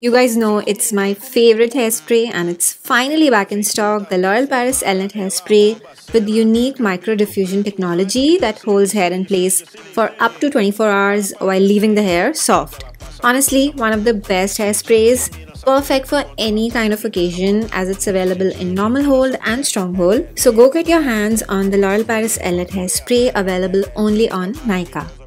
You guys know it's my favorite hairspray and it's finally back in stock, the L'Oreal Paris Elnett hairspray with unique micro diffusion technology that holds hair in place for up to 24 hours while leaving the hair soft. Honestly, one of the best hairsprays, perfect for any kind of occasion as it's available in normal hold and strong hold. So go get your hands on the L'Oreal Paris Elnett hairspray available only on Nykaa.